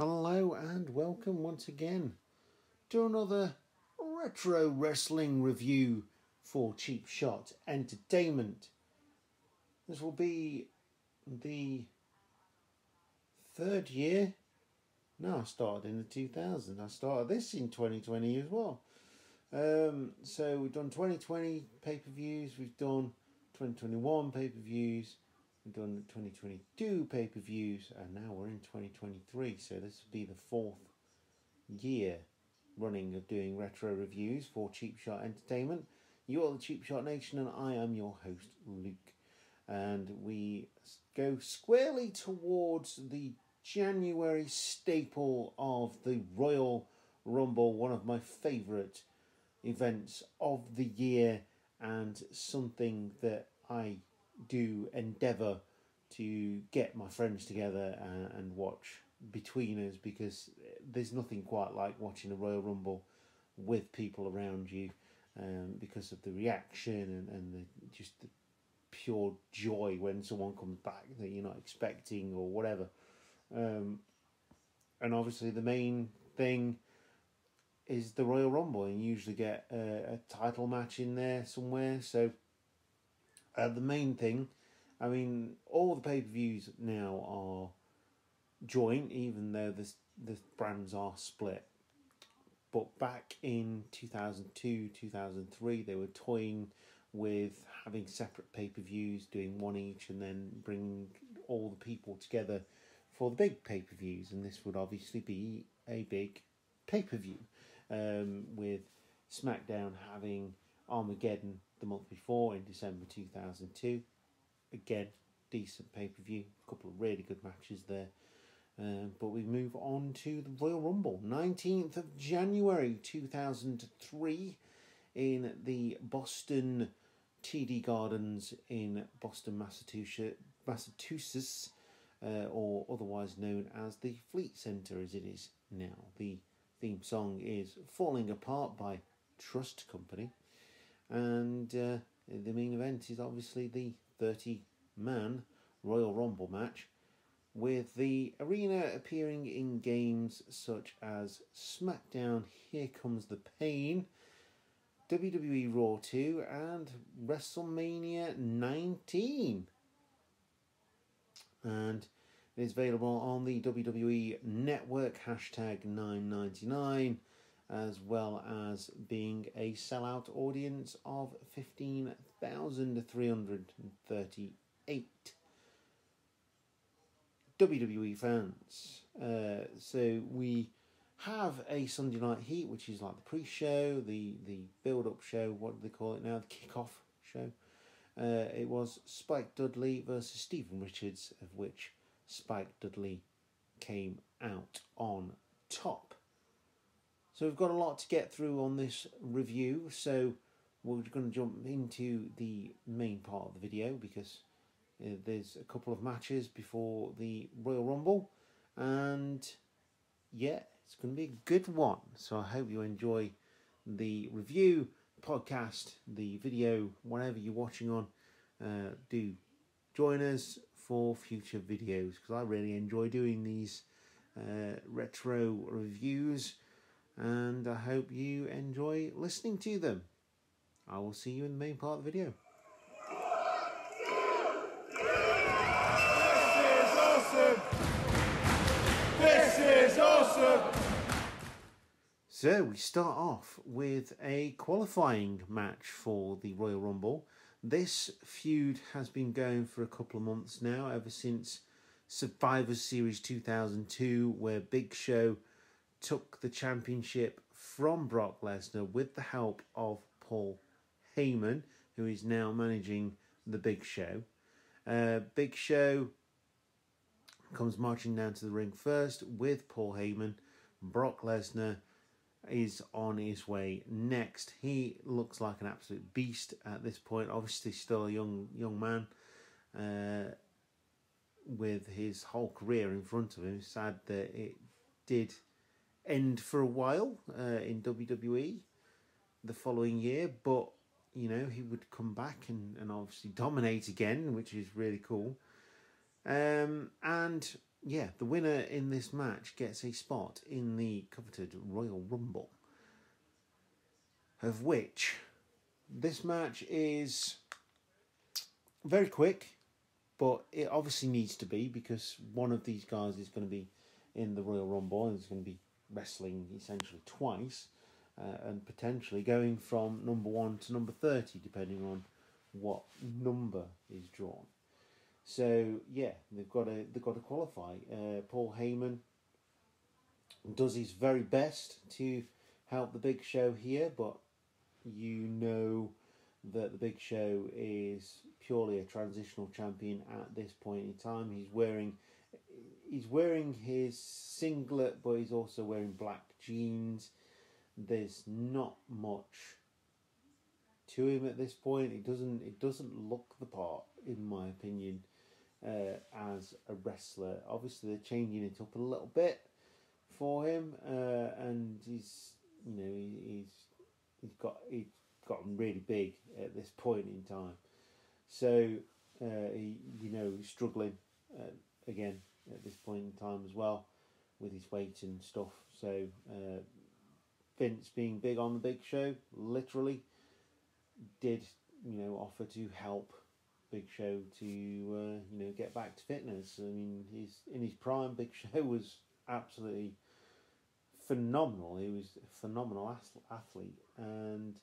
Hello and welcome once again to another retro wrestling review for Cheap Shot Entertainment. This will be the third year. No, I started in the 2000s. I started this in 2020 as well. Um, so we've done 2020 pay per views, we've done 2021 pay per views, we've done 2022 pay per views, and now we're in 2023. So this will be the fourth year running of doing retro reviews for Cheap Shot Entertainment. You are the Cheap Shot Nation, and I am your host, Luke. And we go squarely towards the January staple of the Royal Rumble, one of my favourite events of the year, and something that I do endeavour to get my friends together and, and watch between us because there's nothing quite like watching a Royal Rumble with people around you um, because of the reaction and, and the, just the pure joy when someone comes back that you're not expecting or whatever. Um, and obviously, the main thing is the Royal Rumble, and you usually get a, a title match in there somewhere. So, uh, the main thing, I mean, all the pay per views now are joint, even though the the brands are split. But back in two thousand two, two thousand three, they were toying with having separate pay per views, doing one each, and then bringing all the people together for the big pay per views, and this would obviously be a big pay per view, um, with SmackDown having Armageddon the month before in December 2002. Again, decent pay per view, a couple of really good matches there. Um, but we move on to the Royal Rumble, 19th of January 2003, in the Boston TD Gardens in Boston, Massachusetts. Massachusetts uh, or otherwise known as the Fleet Centre as it is now. The theme song is Falling Apart by Trust Company, and uh, the main event is obviously the 30 man Royal Rumble match. With the arena appearing in games such as SmackDown Here Comes the Pain, WWE Raw 2, and WrestleMania 19 and it is available on the WWE Network hashtag 999 as well as being a sellout audience of 15,338 WWE fans. Uh, so we have a Sunday Night Heat, which is like the pre-show, the the build-up show. What do they call it now? The kick-off show. Uh, it was Spike Dudley versus Steven Richards, of which Spike Dudley came out on top. So we've got a lot to get through on this review, so we're going to jump into the main part of the video because uh, there's a couple of matches before the Royal Rumble, and yeah, it's going to be a good one. So I hope you enjoy the review podcast, the video, whatever you're watching on, uh, do join us for future videos because I really enjoy doing these uh, retro reviews and I hope you enjoy listening to them. I will see you in the main part of the video. This is awesome! This is awesome! So we start off with a qualifying match for the Royal Rumble. This feud has been going for a couple of months now, ever since Survivor Series 2002, where Big Show took the championship from Brock Lesnar with the help of Paul Heyman, who is now managing the Big Show. Uh, Big Show comes marching down to the ring first with Paul Heyman. Brock Lesnar is on his way next. He looks like an absolute beast at this point. Obviously, still a young young man uh, with his whole career in front of him. Sad that it did end for a while uh, in WWE the following year, but you know he would come back and, and obviously dominate again, which is really cool. Um, and yeah, the winner in this match gets a spot in the coveted Royal Rumble, of which this match is very quick, but it obviously needs to be because one of these guys is going to be in the Royal Rumble and is going to be wrestling essentially twice uh, and potentially going from number one to number 30, depending on what number is drawn. So yeah, they've got to they've got to qualify. Uh, Paul Heyman does his very best to help the Big Show here, but you know that the Big Show is purely a transitional champion at this point in time. He's wearing he's wearing his singlet, but he's also wearing black jeans. There's not much to him at this point. It doesn't it doesn't look the part, in my opinion, uh, as a wrestler. Obviously, they're changing it up a little bit for him, uh, and he's you know he, he's he's got he's gotten really big at this point in time. So uh, he you know he's struggling uh, again at this point in time as well with his weight and stuff. So uh, Vince being big on the big show, literally did you know offer to help Big Show to uh, you know get back to fitness. I mean, he's in his prime. Big Show was absolutely phenomenal. He was a phenomenal athlete, and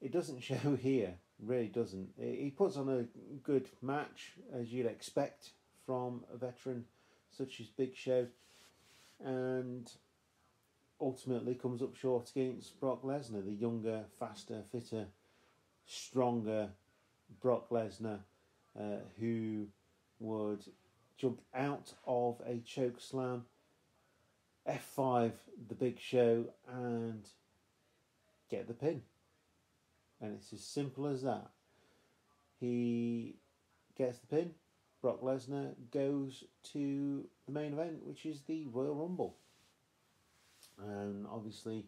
it doesn't show here. Really doesn't. He puts on a good match as you'd expect from a veteran such as Big Show, and ultimately comes up short against Brock Lesnar, the younger, faster, fitter, stronger Brock Lesnar, uh, who would jump out of a choke slam, F5 the big show, and get the pin. And it's as simple as that. He gets the pin. Brock Lesnar goes to the main event, which is the Royal Rumble. And obviously,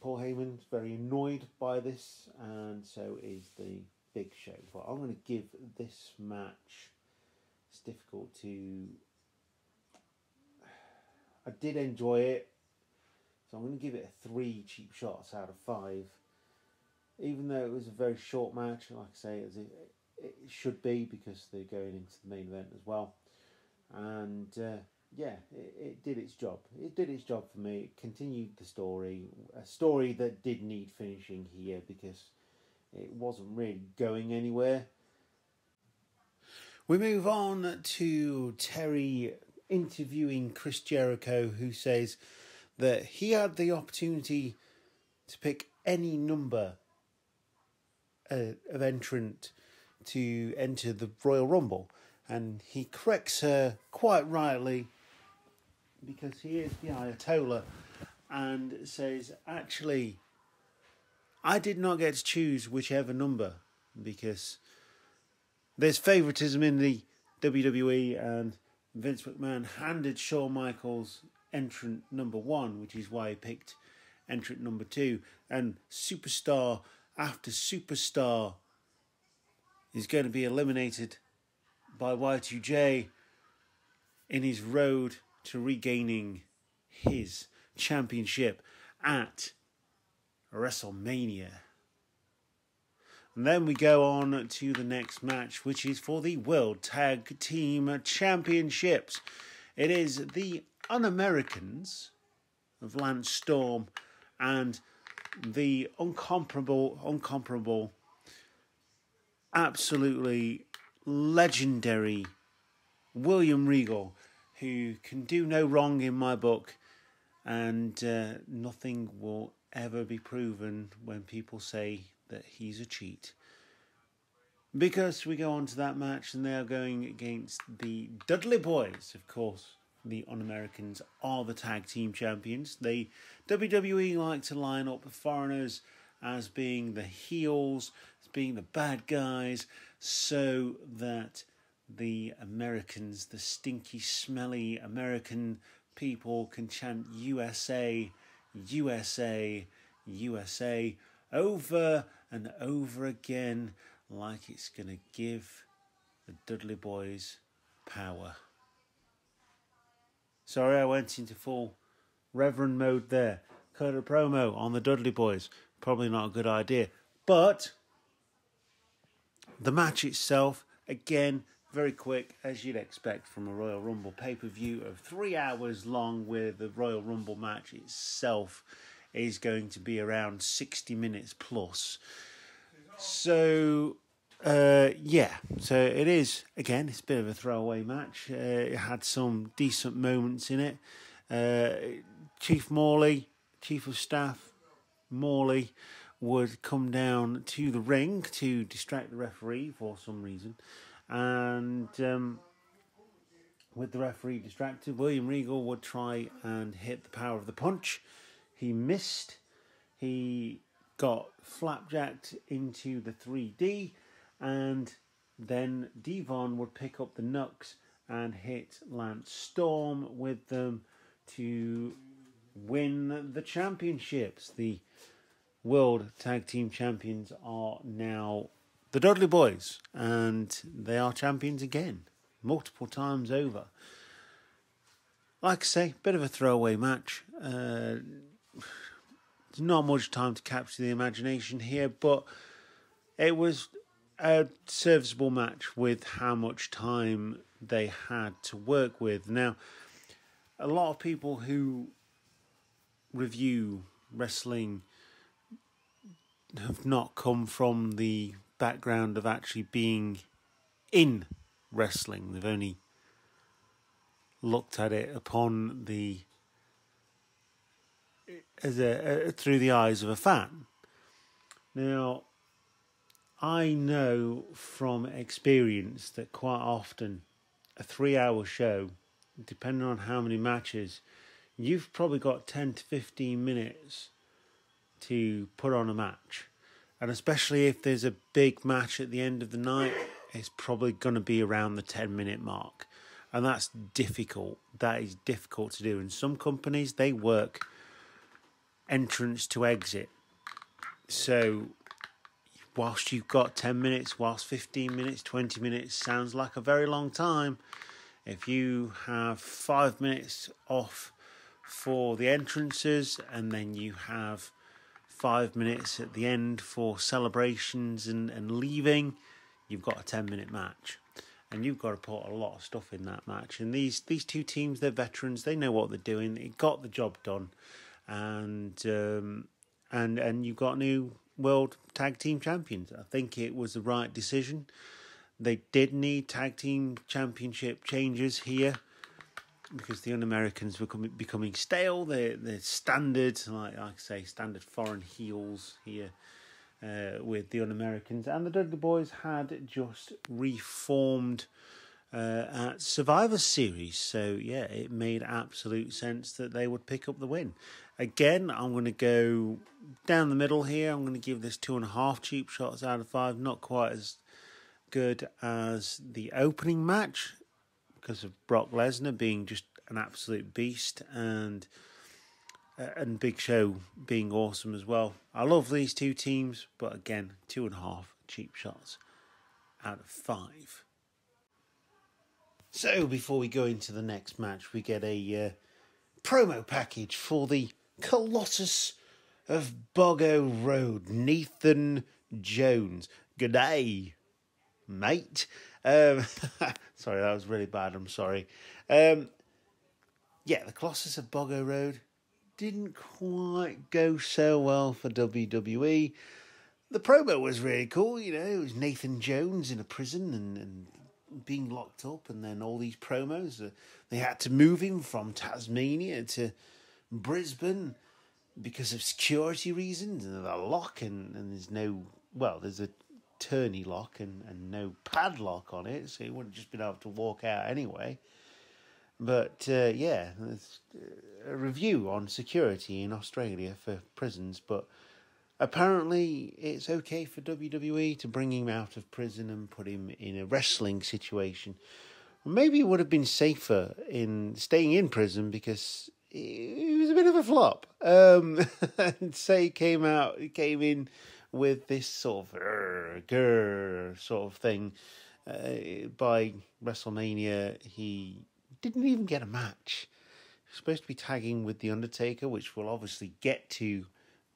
Paul Heyman's very annoyed by this, and so is the Big Show. But I'm going to give this match. It's difficult to. I did enjoy it, so I'm going to give it a three cheap shots out of five. Even though it was a very short match, like I say, it, it should be because they're going into the main event as well. And uh, yeah, it, it did its job. It did its job for me. It continued the story, a story that did need finishing here because it wasn't really going anywhere. We move on to Terry interviewing Chris Jericho, who says that he had the opportunity to pick any number uh, of entrant to enter the Royal Rumble, and he corrects her quite rightly because he is the Ayatollah and says, actually, I did not get to choose whichever number because there's favouritism in the WWE and Vince McMahon handed Shawn Michaels entrant number one, which is why he picked entrant number two. And superstar after superstar is going to be eliminated by Y2J in his road to regaining his championship at WrestleMania. And then we go on to the next match, which is for the World Tag Team Championships. It is the Un Americans of Lance Storm and the uncomparable, uncomparable, absolutely legendary William Regal who can do no wrong in my book, and uh, nothing will ever be proven when people say that he's a cheat. Because we go on to that match, and they are going against the Dudley Boyz, of course. The Un Americans are the tag team champions. They WWE like to line up the foreigners as being the heels, being the bad guys, so that the Americans, the stinky, smelly American people can chant USA, USA, USA over and over again like it's going to give the Dudley Boyz power. Sorry, I went into full Reverend mode there. Cut a promo on the Dudley Boyz. Probably not a good idea. But the match itself, again, very quick, as you'd expect from a Royal Rumble pay per view of three hours long, where the Royal Rumble match itself is going to be around 60 minutes plus. So, uh, yeah, so it is, again, it's a bit of a throwaway match. Uh, it had some decent moments in it. Uh, Chief Morley, Chief of Staff Morley, would come down to the ring to distract the referee for some reason. And um, with the referee distracted, William Regal would try and hit the power of the punch. He missed. He got flapjacked into the 3D, and then D-Von would pick up the Nux and hit Lance Storm with them to win the championships. The World Tag Team Champions are now the Dudley Boyz, and they are champions again, multiple times over. Like I say, bit of a throwaway match. Uh, not much time to capture the imagination here, but it was a serviceable match with how much time they had to work with. Now, a lot of people who review wrestling have not come from the background of actually being in wrestling. They've only looked at it upon the as a, through the eyes of a fan. Now, I know from experience that quite often a three-hour show, depending on how many matches, you've probably got ten to fifteen minutes to put on a match. And especially if there's a big match at the end of the night, it's probably going to be around the 10 minute mark. And that's difficult. That is difficult to do. And some companies, they work entrance to exit. So, whilst you've got 10 minutes, whilst 15 minutes, 20 minutes sounds like a very long time, if you have five minutes off for the entrances and then you have five minutes at the end for celebrations and, and leaving, you've got a 10 minute match. And you've got to put a lot of stuff in that match. And these, these two teams, they're veterans, they know what they're doing, it got the job done. And um, and and you've got new world tag team champions. I think it was the right decision. They did need tag team championship changes here because the un-Americans were becoming, becoming stale. They're, they're standard, like I say, standard foreign heels here uh, with the un-Americans. And the Dudley Boyz had just reformed uh, at Survivor Series. So, yeah, it made absolute sense that they would pick up the win. Again, I'm going to go down the middle here. I'm going to give this two and a half cheap shots out of five. Not quite as good as the opening match because of Brock Lesnar being just an absolute beast and uh, and Big Show being awesome as well. I love these two teams, but again, two and a half cheap shots out of five. So before we go into the next match, we get a uh, promo package for the Colossus of Boggo Road, Nathan Jones. Good day, mate. Um, sorry, that was really bad. I'm sorry. Um, yeah, the Colossus of Boggo Road didn't quite go so well for WWE. The promo was really cool, you know. It was Nathan Jones in a prison and, and being locked up, and then all these promos. Uh, they had to move him from Tasmania to Brisbane because of security reasons and the lock, and, and there's no, well, there's a turney lock and, and no padlock on it, so he wouldn't just been able to walk out anyway. But uh, yeah, there's a review on security in Australia for prisons, but apparently it's okay for WWE to bring him out of prison and put him in a wrestling situation. Maybe it would have been safer in staying in prison because he was a bit of a flop. Um, and say came out, he came in with this sort of grr, sort of thing, uh, by WrestleMania, he didn't even get a match. Supposed to be tagging with The Undertaker, which we'll obviously get to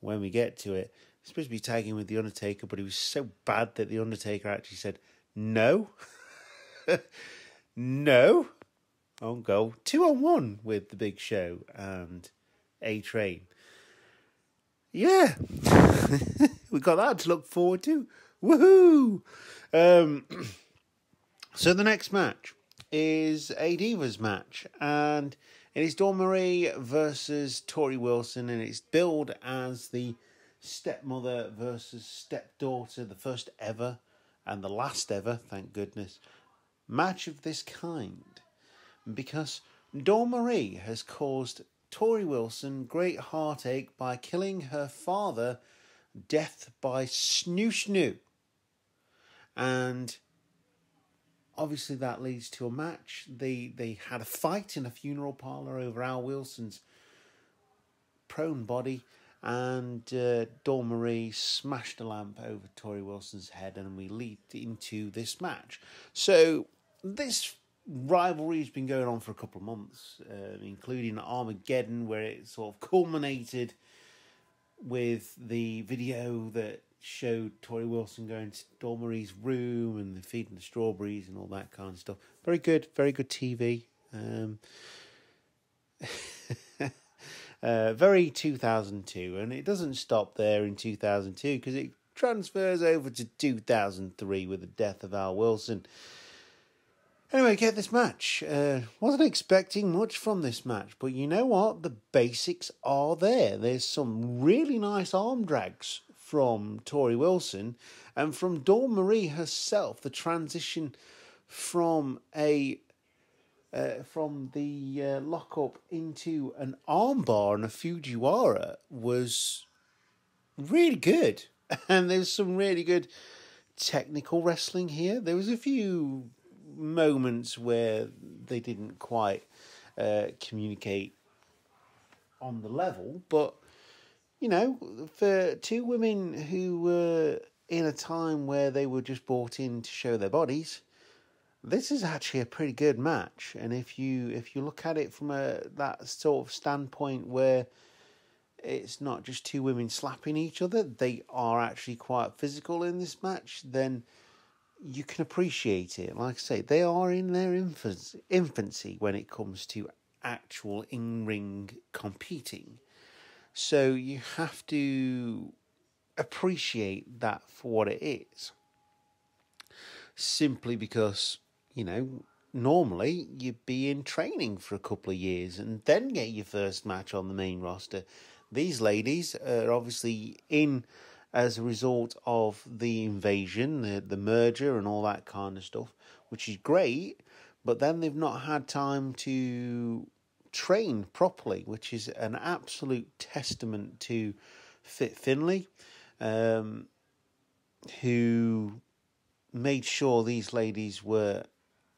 when we get to it. Supposed to be tagging with The Undertaker, but he was so bad that The Undertaker actually said, no. no. On goal. two on one with The Big Show and A Train. Yeah. we got that to look forward to. Woohoo! Um, so the next match is a Divas match, and it is Dawn Marie versus Torrie Wilson, and it's billed as the stepmother versus stepdaughter, the first ever and the last ever, thank goodness, match of this kind. Because Dawn Marie has caused Torrie Wilson great heartache by killing her father, death by snoo. And obviously that leads to a match. They they had a fight in a funeral parlor over Al Wilson's prone body, and uh, Dawn Marie smashed a lamp over Torrie Wilson's head, and we lead into this match. So this rivalry has been going on for a couple of months, uh, including Armageddon, where it sort of culminated with the video that showed Torrie Wilson going to Marie's room and feeding the strawberries and all that kind of stuff. Very good, very good TV. Um, uh, very 2002, and it doesn't stop there in 2002 because it transfers over to 2003 with the death of Al Wilson. Anyway, get this match. Uh, wasn't expecting much from this match, but you know what? The basics are there. There's some really nice arm drags from Torrie Wilson and from Dawn Marie herself. The transition from a uh, from the uh, lockup into an armbar and a Fujiwara was really good, and there's some really good technical wrestling here. There was a few moments where they didn't quite uh, communicate on the level, but you know, for two women who were in a time where they were just brought in to show their bodies, this is actually a pretty good match. And if you if you look at it from a that sort of standpoint where it's not just two women slapping each other, they are actually quite physical in this match, then you can appreciate it. Like I say, they are in their infancy, infancy when it comes to actual in ring competing. So you have to appreciate that for what it is. Simply because, you know, normally you'd be in training for a couple of years and then get your first match on the main roster. These ladies are obviously in as a result of the invasion, the, the merger, and all that kind of stuff, which is great. But then they've not had time to train properly, which is an absolute testament to Fit Finlay, um, who made sure these ladies were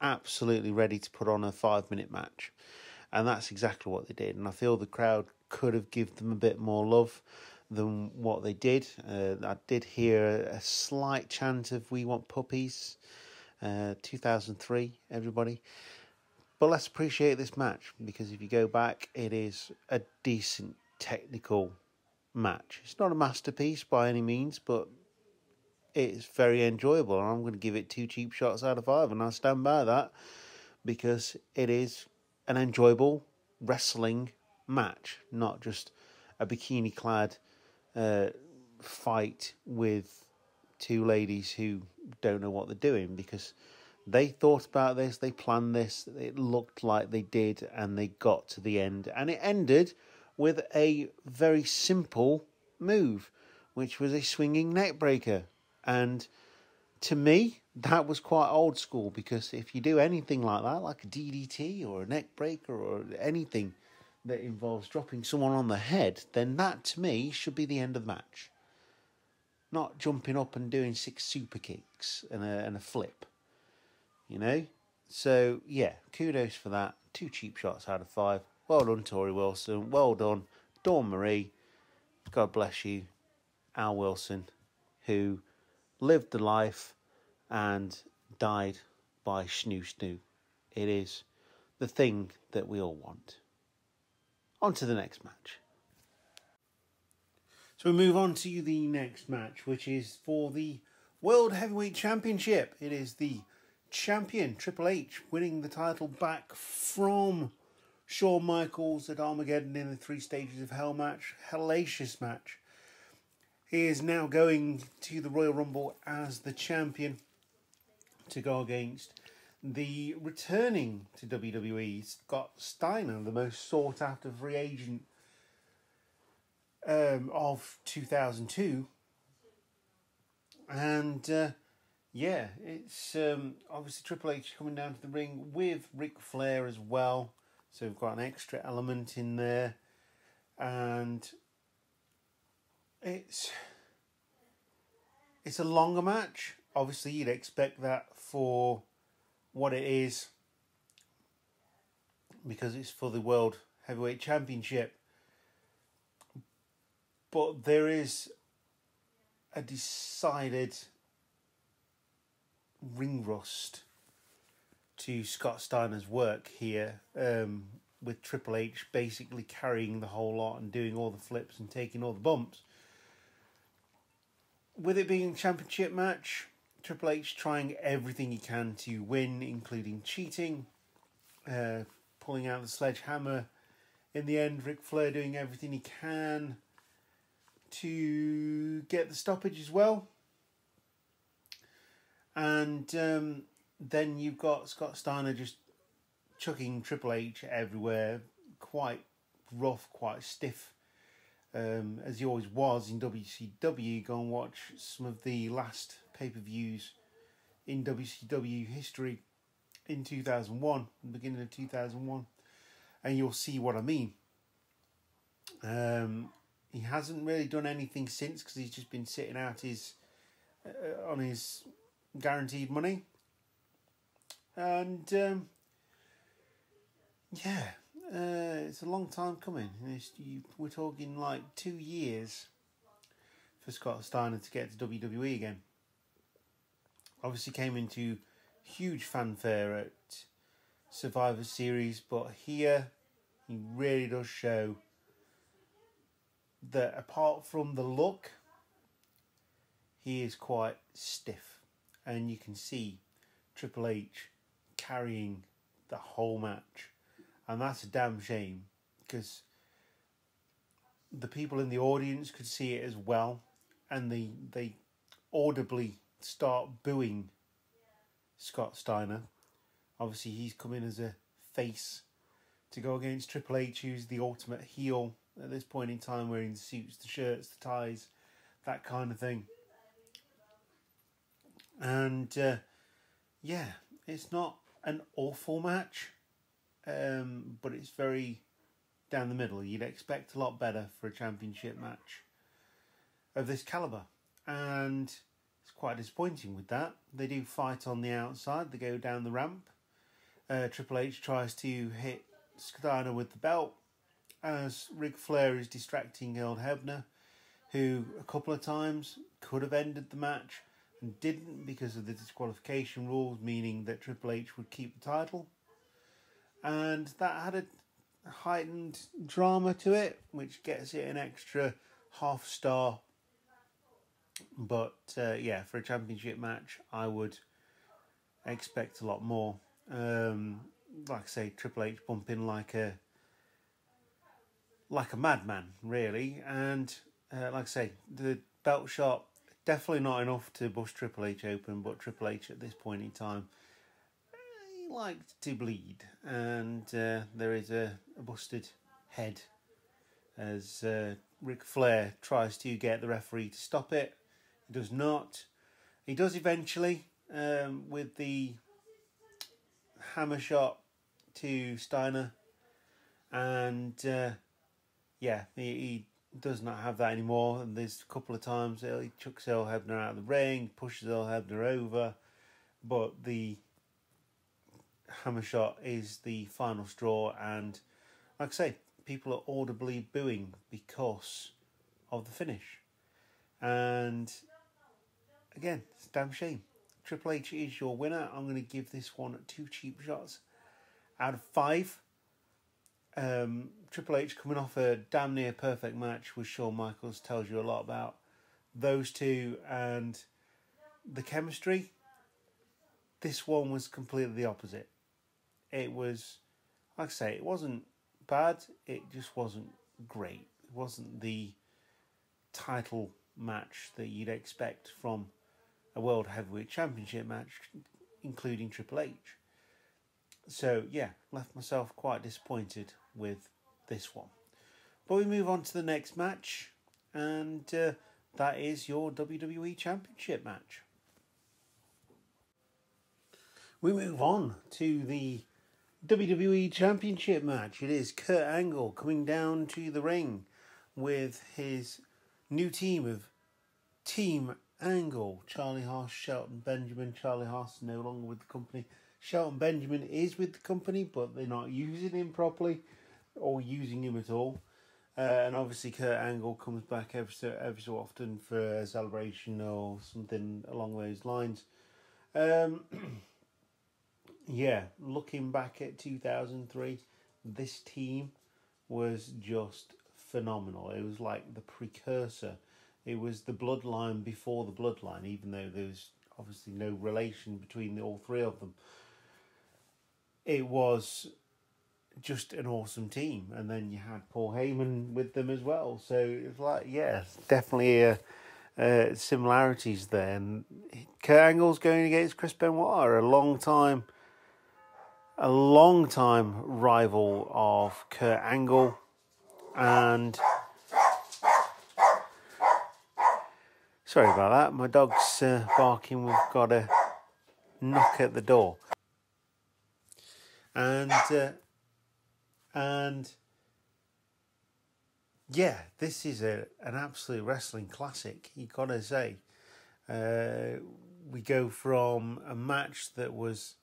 absolutely ready to put on a five minute match. And that's exactly what they did. And I feel the crowd could have given them a bit more love than what they did. Uh, I did hear a slight chant of "We Want Puppies," uh, 2003. Everybody, but let's appreciate this match because if you go back, it is a decent technical match. It's not a masterpiece by any means, but it's very enjoyable. And I'm going to give it two cheap shots out of five, and I stand by that because it is an enjoyable wrestling match, not just a bikini clad uh, fight with two ladies who don't know what they're doing because they thought about this, they planned this, it looked like they did, and they got to the end. And it ended with a very simple move, which was a swinging neckbreaker. And to me, that was quite old school because if you do anything like that, like a DDT or a neckbreaker or anything, that involves dropping someone on the head, then that to me should be the end of the match. Not jumping up and doing six super kicks and a, and a flip. You know? So, yeah, kudos for that. Two cheap shots out of five. Well done, Torrie Wilson. Well done, Dawn Marie. God bless you, Al Wilson, who lived the life and died by Snoo Snoo. It is the thing that we all want. On to the next match. So we move on to the next match, which is for the World Heavyweight Championship. It is the champion Triple H winning the title back from Shawn Michaels at Armageddon in the Three Stages of Hell match. Hellacious match. He is now going to the Royal Rumble as the champion to go against the returning to WWE Scott Steiner, the most sought after free agent um, of 2002. And uh, yeah, it's um, obviously Triple H coming down to the ring with Ric Flair as well. So we've got an extra element in there. And it's it's a longer match. Obviously, you'd expect that for what it is because it's for the World Heavyweight Championship. But there is a decided ring rust to Scott Steiner's work here, um, with Triple H basically carrying the whole lot and doing all the flips and taking all the bumps. With it being a championship match, Triple H trying everything he can to win, including cheating, uh, pulling out the sledgehammer. In the end, Ric Flair doing everything he can to get the stoppage as well. And um, then you've got Scott Steiner just chucking Triple H everywhere, quite rough, quite stiff, um, as he always was in WCW. Go and watch some of the last pay per views in WCW history in 2001, the beginning of 2001, and you'll see what I mean. Um, he hasn't really done anything since because he's just been sitting out his uh, on his guaranteed money, and um, yeah, uh, it's a long time coming. You, we're talking like two years for Scott Steiner to get to WWE again. Obviously, came into huge fanfare at Survivor Series, but here he really does show that apart from the look, he is quite stiff, and you can see Triple H carrying the whole match, and that's a damn shame because the people in the audience could see it as well, and they they audibly start booing Scott Steiner. Obviously, he's come in as a face to go against Triple H, who's the ultimate heel at this point in time, wearing the suits, the shirts, the ties, that kind of thing. And uh, yeah, it's not an awful match, um, but it's very down the middle. You'd expect a lot better for a championship match of this caliber, and it's quite disappointing with that. They do fight on the outside. They go down the ramp. Uh, Triple H tries to hit Steiner with the belt as Ric Flair is distracting Earl Hebner, who a couple of times could have ended the match and didn't because of the disqualification rules, meaning that Triple H would keep the title. And that had a heightened drama to it, which gets it an extra half star. But uh, yeah, for a championship match, I would expect a lot more. Um, like I say, Triple H bumping like a like a madman, really. And uh, like I say, the belt shot definitely not enough to bust Triple H open, but Triple H at this point in time he liked to bleed, and uh, there is a, a, busted head as uh, Ric Flair tries to get the referee to stop it. He does not. He does eventually um, with the hammer shot to Steiner, and uh, yeah, he, he does not have that anymore. And there's a couple of times he chucks Earl Hebner out of the ring, pushes Earl Hebner over, but the hammer shot is the final straw. And like I say, people are audibly booing because of the finish. And again, it's damn shame. Triple H is your winner. I'm going to give this one two cheap shots out of five. Um, Triple H coming off a damn near perfect match with Shawn Michaels tells you a lot about those two and the chemistry. This one was completely the opposite. It was, like I say, it wasn't bad. It just wasn't great. It wasn't the title match that you'd expect from a World Heavyweight Championship match, including Triple H. So, yeah, left myself quite disappointed with this one. But we move on to the next match, and uh, that is your WWE Championship match. We move on to the WWE Championship match. It is Kurt Angle coming down to the ring with his new team of Team Angle. Charlie Haas, Shelton Benjamin. Charlie Haas no longer with the company. Shelton Benjamin is with the company, but they're not using him properly or using him at all. Uh, and obviously, Kurt Angle comes back every so, every so often for a celebration or something along those lines. Um, yeah, looking back at 2003, this team was just phenomenal. It was like the precursor. It was the bloodline before the bloodline, even though there's obviously no relation between the, all three of them. It was just an awesome team, and then you had Paul Heyman with them as well. So it's like, yeah, definitely a, uh, similarities there. And Kurt Angle's going against Chris Benoit, a long time a long time rival of Kurt Angle. And sorry about that my dog's uh, barking we've got a knock at the door. And uh, and yeah this is a an absolute wrestling classic you gotta say. Uh, we go from a match that was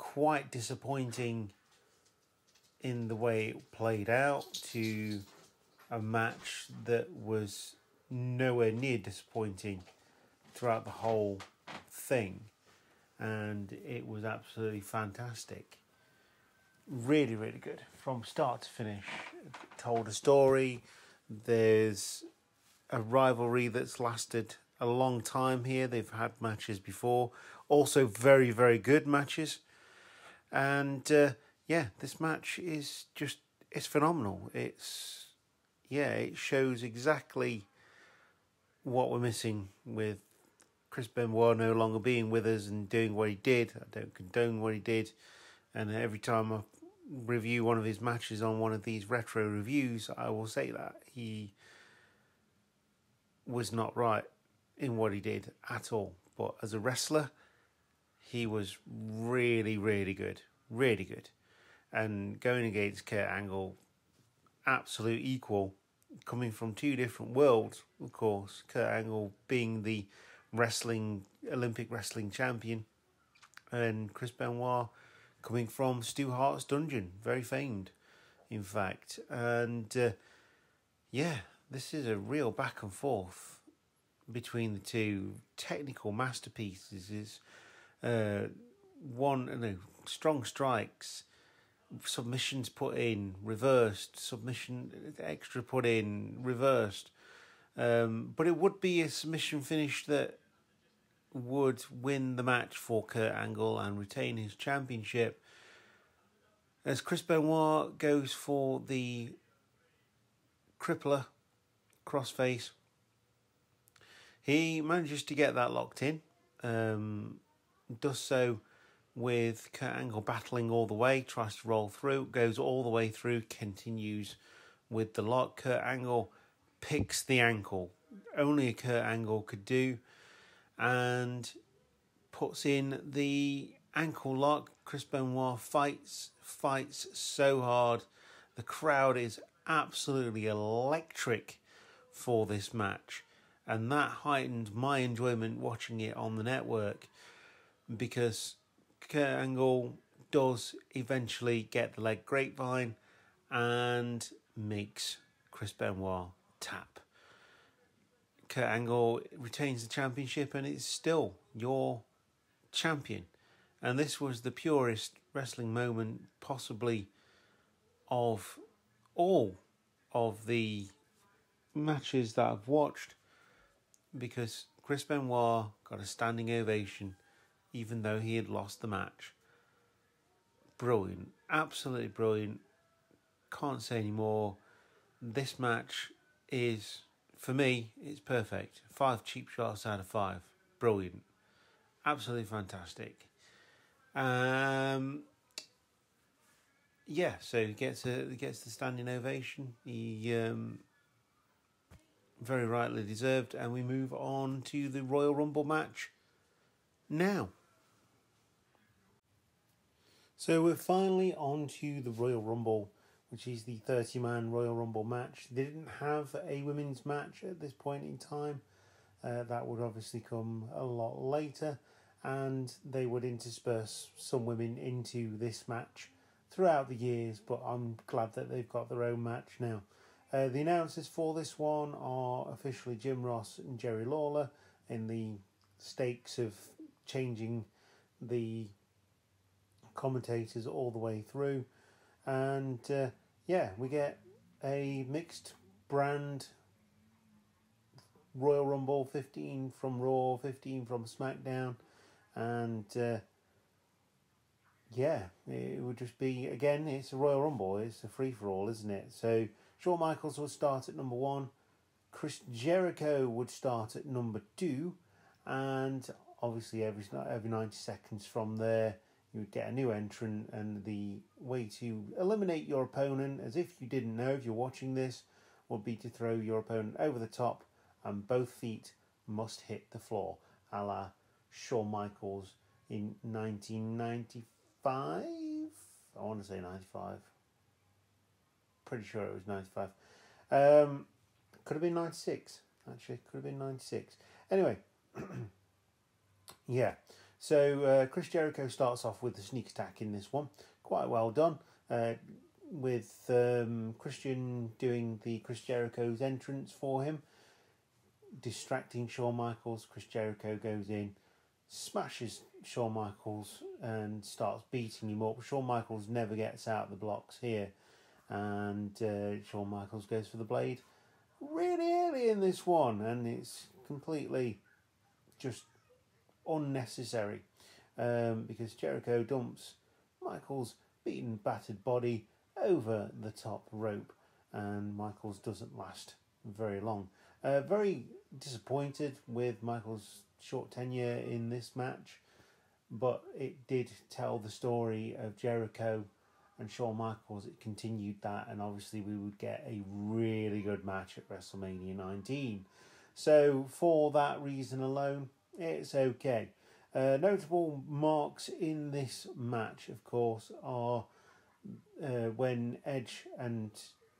quite disappointing in the way it played out to a match that was nowhere near disappointing throughout the whole thing. And it was absolutely fantastic. Really, really good from start to finish. told a story. There's a rivalry that's lasted a long time here. They've had matches before, also very, very good matches. And uh, yeah, this match is just it's phenomenal. It's yeah, it shows exactly what we're missing with Chris Benoit no longer being with us and doing what he did. I don't condone what he did, and every time I review one of his matches on one of these retro reviews, I will say that he was not right in what he did at all. But as a wrestler, he was really, really good, really good, and going against Kurt Angle, absolute equal, coming from two different worlds, of course. Kurt Angle being the wrestling Olympic wrestling champion, and Chris Benoit coming from Stu Hart's dungeon, very famed, in fact, and uh, yeah, this is a real back and forth between the two technical masterpieces. Uh, one, no, strong strikes, submissions put in, reversed, submission extra put in, reversed. Um, but it would be a submission finish that would win the match for Kurt Angle and retain his championship. As Chris Benoit goes for the crippler crossface, he manages to get that locked in. Um, does so with Kurt Angle battling all the way, tries to roll through, goes all the way through, continues with the lock. Kurt Angle picks the ankle, only a Kurt Angle could do, and puts in the ankle lock. Chris Benoit fights, fights so hard. The crowd is absolutely electric for this match, and that heightened my enjoyment watching it on the network because Kurt Angle does eventually get the leg grapevine and makes Chris Benoit tap. Kurt Angle retains the championship and it's still your champion. And this was the purest wrestling moment, possibly, of all of the matches that I've watched because Chris Benoit got a standing ovation even though he had lost the match. Brilliant, absolutely brilliant. Can't say any more. This match is, for me, it's perfect. Five cheap shots out of five. Brilliant, absolutely fantastic. Um, yeah, so he gets a gets the standing ovation. He um, very rightly deserved, and we move on to the Royal Rumble match now. So we're finally on to the Royal Rumble, which is the 30 man Royal Rumble match. They didn't have a women's match at this point in time. Uh, that would obviously come a lot later, and they would intersperse some women into this match throughout the years. But I'm glad that they've got their own match now. Uh, the announcers for this one are officially Jim Ross and Jerry Lawler in the stakes of changing the commentators all the way through. And uh, yeah, we get a mixed brand Royal Rumble 15 from Raw, 15 from SmackDown. And uh, yeah, it would just be again, it's a Royal Rumble, it's a free for all, isn't it? So Shawn Michaels would start at number one, Chris Jericho would start at number two, and obviously every every ninety seconds from there you would get a new entrant, and the way to eliminate your opponent, as if you didn't know if you're watching this, would be to throw your opponent over the top, and both feet must hit the floor, a la Shawn Michaels in 1995. I want to say 95. Pretty sure it was 95. Um, could have been 96, actually. Could have been 96. Anyway, yeah. So uh, Chris Jericho starts off with the sneak attack in this one. Quite well done. Uh, with um, Christian doing the Chris Jericho's entrance for him, distracting Shawn Michaels. Chris Jericho goes in, smashes Shawn Michaels, and starts beating him up. Shawn Michaels never gets out the blocks here, and uh, Shawn Michaels goes for the blade really early in this one, and it's completely just unnecessary um, because Jericho dumps Michaels' beaten, battered body over the top rope, and Michaels doesn't last very long. Uh, very disappointed with Michaels' short tenure in this match, but it did tell the story of Jericho and Shawn Michaels. It continued that, and obviously we would get a really good match at WrestleMania 19. So for that reason alone, it's okay. Uh, notable marks in this match, of course, are uh, when Edge and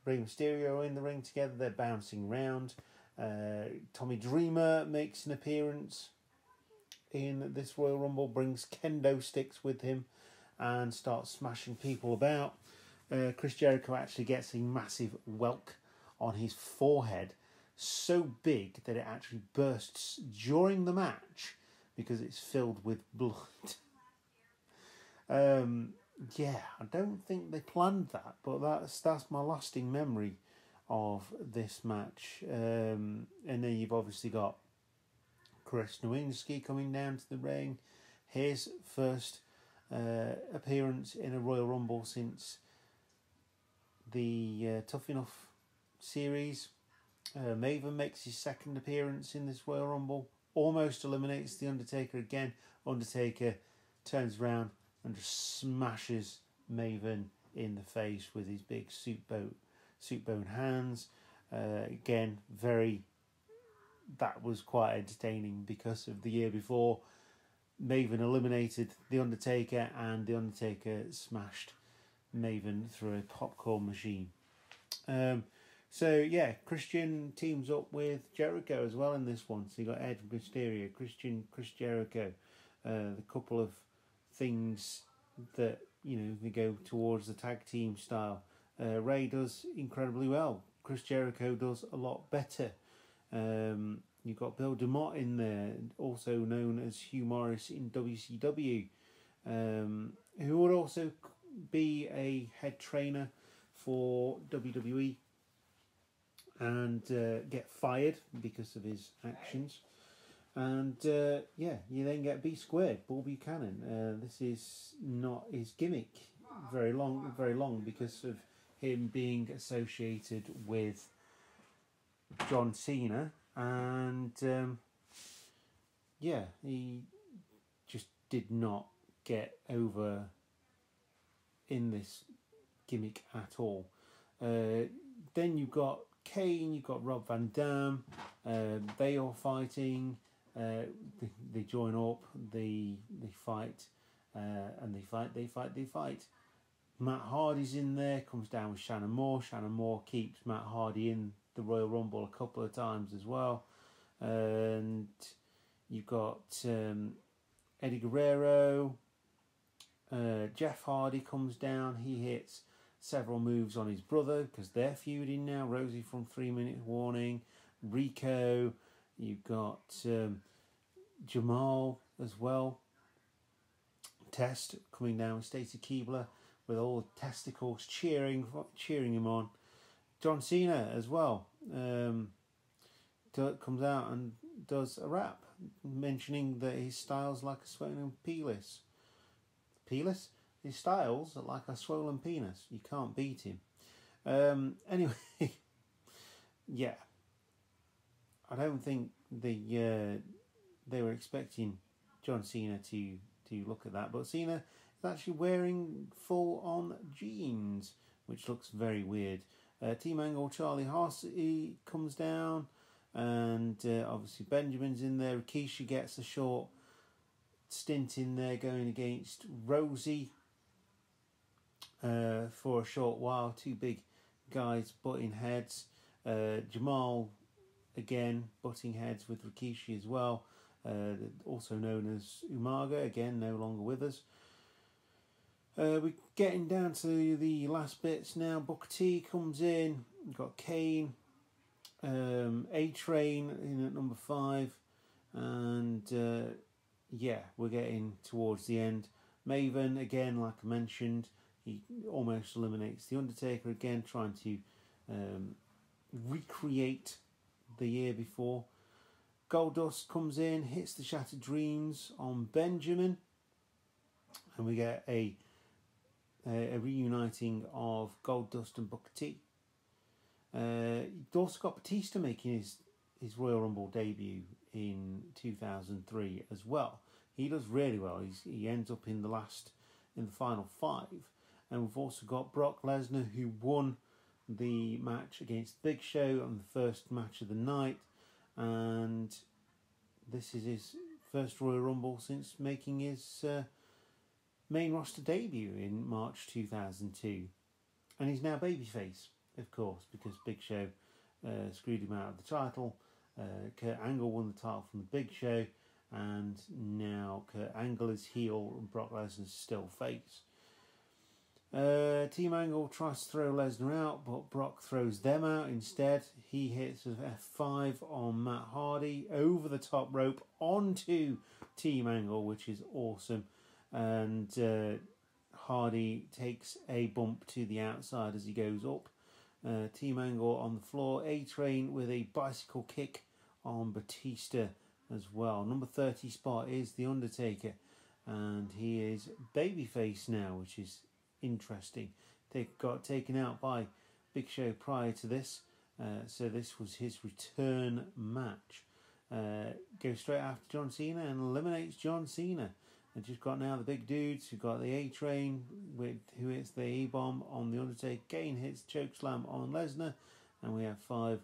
Rey Mysterio are in the ring together, they're bouncing round. Uh, Tommy Dreamer makes an appearance in this Royal Rumble, brings kendo sticks with him, and starts smashing people about. Uh, Chris Jericho actually gets a massive welt on his forehead so big that it actually bursts during the match because it's filled with blood. um, yeah, I don't think they planned that, but that's that's my lasting memory of this match. Um, and then you've obviously got Chris Nowinski coming down to the ring. His first uh, appearance in a Royal Rumble since the uh, Tough Enough series uh, Maven makes his second appearance in this Royal Rumble, almost eliminates The Undertaker again. Undertaker turns around and just smashes Maven in the face with his big suit boat, suit bone hands. Uh, again, very. That was quite entertaining because of the year before. Maven eliminated The Undertaker and The Undertaker smashed Maven through a popcorn machine. Um, so yeah, Christian teams up with Jericho as well in this one. So you got Edge Mysterio, Christian, Chris Jericho, uh, the couple of things that you know they go towards the tag team style. Uh, Rey does incredibly well. Chris Jericho does a lot better. Um, You've got Bill DeMott in there, also known as Hugh Morris in WCW, um, who would also be a head trainer for WWE and uh, get fired because of his actions. And uh, yeah, you then get B squared, Bull Buchanan. Uh, this is not his gimmick very long, very long because of him being associated with John Cena, and um, yeah, he just did not get over in this gimmick at all. Uh, then you've got Kane, you've got Rob Van Dam, uh, they are fighting. Uh, they, they join up, they they fight, uh, and they fight, they fight, they fight. Matt Hardy's in there, comes down with Shannon Moore. Shannon Moore keeps Matt Hardy in the Royal Rumble a couple of times as well. And you've got um, Eddie Guerrero. Uh, Jeff Hardy comes down. He hits several moves on his brother because they're feuding now. Rosey from Three Minute Warning. Rico. You've got um, Jamal as well. Test coming down with Stacy Keibler with all the testicles cheering cheering him on. John Cena as well um, comes out and does a rap mentioning that his style's like a swollen penis. Penis? His style's are like a swollen penis. You can't beat him. Um, anyway, yeah. I don't think the uh, they were expecting John Cena to to look at that, but Cena is actually wearing full on jeans, which looks very weird. Uh, Team Angle Charlie Haas he comes down, and uh, obviously Benjamin's in there. Rikishi gets a short stint in there going against Rosey uh, for a short while. Two big guys butting heads. Uh, Jamal again butting heads with Rikishi as well. Uh, also known as Umaga, again no longer with us. Uh, we're getting down to the last bits now. Booker T comes in. We've got Kane, um, A Train in at number five, and uh, yeah, we're getting towards the end. Maven again, like I mentioned, he almost eliminates the Undertaker again, trying to um, recreate the year before. Goldust comes in, hits the Shattered Dreams on Benjamin, and we get a a, a reuniting of Goldust and Booker T. Uh, also got Batista making his his Royal Rumble debut in 2003 as well. He does really well. He's, he ends up in the last in the final five, and we've also got Brock Lesnar who won the match against Big Show on the first match of the night, and this is his first Royal Rumble since making his uh, main roster debut in March 2002. And he's now babyface, of course, because Big Show uh, screwed him out of the title. Uh, Kurt Angle won the title from the Big Show, and now Kurt Angle is heel and Brock Lesnar is still face. Uh, Team Angle tries to throw Lesnar out, but Brock throws them out instead. He hits an F5 on Matt Hardy over the top rope onto Team Angle, which is awesome and uh, Hardy takes a bump to the outside as he goes up. Uh, Team Angle on the floor. A Train with a bicycle kick on Batista as well. Number 30 spot is The Undertaker, and he is babyface now, which is interesting. They got taken out by Big Show prior to this, uh, so this was his return match. Uh, goes straight after John Cena and eliminates John Cena. And just got now the big dudes who got the A train with who hits the E bomb on the Undertaker. Kane hits choke slam on Lesnar, and we have five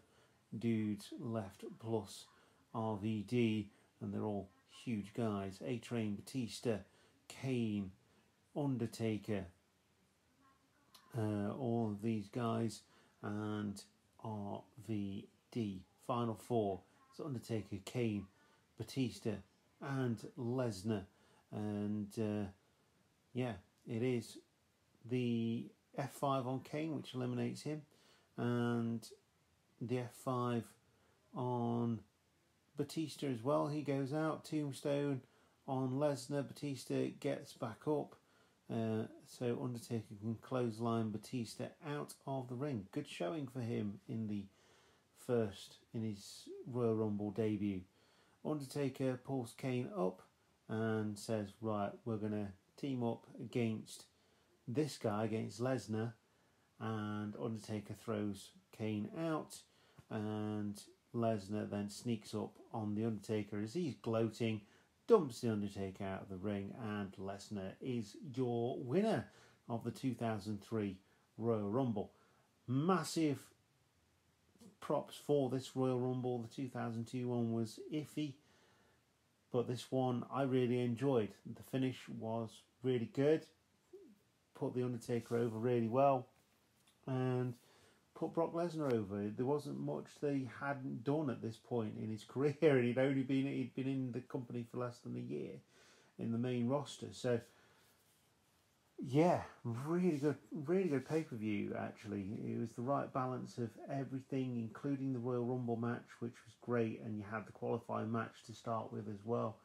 dudes left plus RVD, and they're all huge guys. A Train, Batista, Kane, Undertaker, uh, all of these guys, and RVD. Final four. It's Undertaker, Kane, Batista, and Lesnar and uh, yeah, it is the F5 on Kane, which eliminates him, and the F5 on Batista as well. He goes out. Tombstone on Lesnar. Batista gets back up. Uh, so Undertaker can clothesline Batista out of the ring. Good showing for him in the first in his Royal Rumble debut. Undertaker pulls Kane up and says, "Right, we're gonna team up against this guy against Lesnar." And Undertaker throws Kane out, and Lesnar then sneaks up on the Undertaker as he's gloating dumps The Undertaker out of the ring, and Lesnar is your winner of the 2003 Royal Rumble. Massive props for this Royal Rumble. The 2002 one was iffy, but this one I really enjoyed. The finish was really good, put The Undertaker over really well, and put Brock Lesnar over. There wasn't much they hadn't done at this point in his career, and he'd only been he'd been in the company for less than a year in the main roster. So yeah, really good, really good pay per view. Actually, it was the right balance of everything, including the Royal Rumble match, which was great, and you had the qualifying match to start with as well.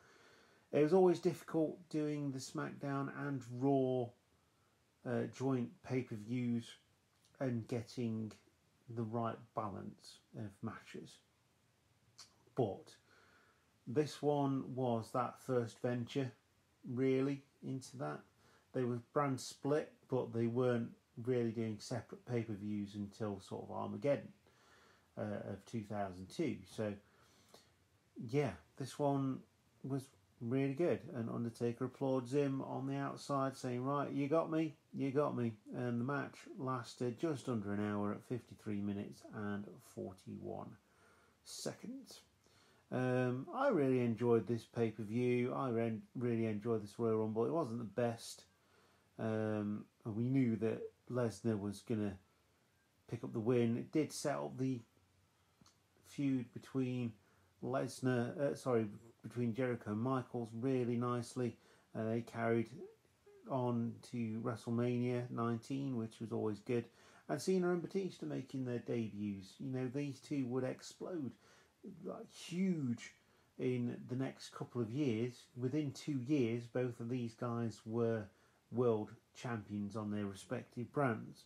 It was always difficult doing the SmackDown and Raw uh, joint pay per views and getting the right balance of matches. But this one was that first venture, really, into that. They were brand split, but they weren't really doing separate pay per views until sort of Armageddon uh, of 2002. So, yeah, this one was really good. And Undertaker applauds him on the outside, saying, Right, you got me, you got me. And the match lasted just under an hour at 53 minutes and 41 seconds. Um, I really enjoyed this pay per view. I re- really enjoyed this Royal Rumble. It wasn't the best. Um, we knew that Lesnar was going to pick up the win. It did set up the feud between Lesnar, uh, sorry, between Jericho and Michaels really nicely. Uh, they carried on to WrestleMania 19, which was always good. And Cena and Batista making their debuts. You know, these two would explode like huge in the next couple of years. Within two years, both of these guys were world champions on their respective brands.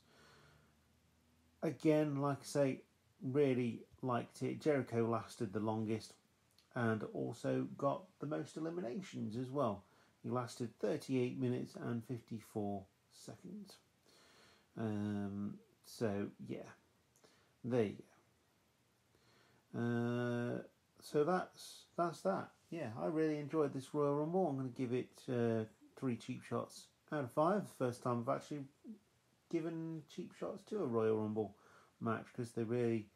Again, like I say, really liked it. Jericho lasted the longest and also got the most eliminations as well. He lasted 38 minutes and 54 seconds. Um, so, yeah, there you go. Uh, so that's that's that. Yeah, I really enjoyed this Royal Rumble. I'm going to give it uh, three cheap shots out of five. First time I've actually given cheap shots to a Royal Rumble match because they're really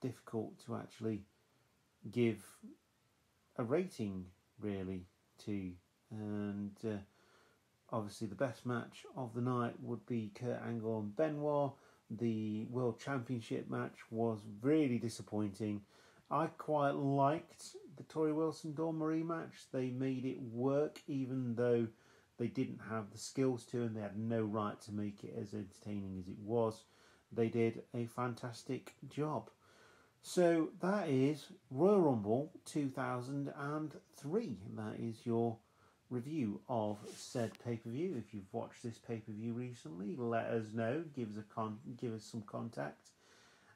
difficult to actually give a rating really to. And uh, obviously, the best match of the night would be Kurt Angle and Benoit. The World Championship match was really disappointing. I quite liked the Torrie Wilson Dawn Marie match. They made it work, even though they didn't have the skills to, and they had no right to make it as entertaining as it was. They did a fantastic job. So that is Royal Rumble 2003. That is your review of said pay per view. If you've watched this pay per view recently, let us know. Give us a con- give us some contact,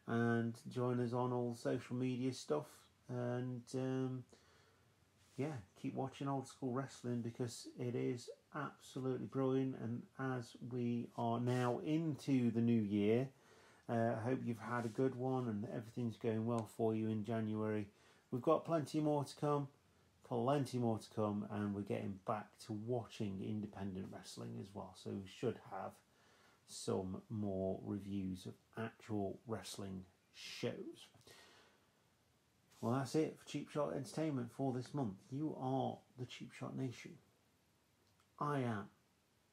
and join us on all social media stuff. And um, yeah, keep watching old school wrestling because it is absolutely brilliant. And as we are now into the new year, Uh, I hope you've had a good one and everything's going well for you in January. We've got plenty more to come, plenty more to come, and we're getting back to watching independent wrestling as well. So we should have some more reviews of actual wrestling shows. Well, that's it for Cheap Shot Entertainment for this month. You are the Cheap Shot Nation. I am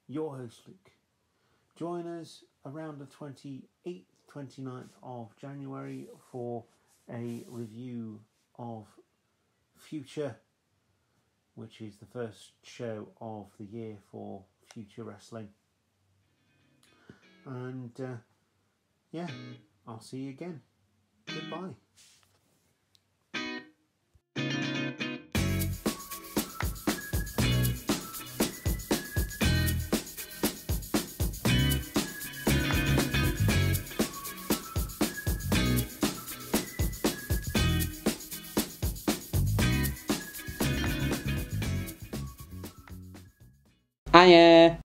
your host, Luke. Join us around the 28th, 29th of January for a review of Future, which is the first show of the year for Future Wrestling. And uh, yeah, I'll see you again. Goodbye. 大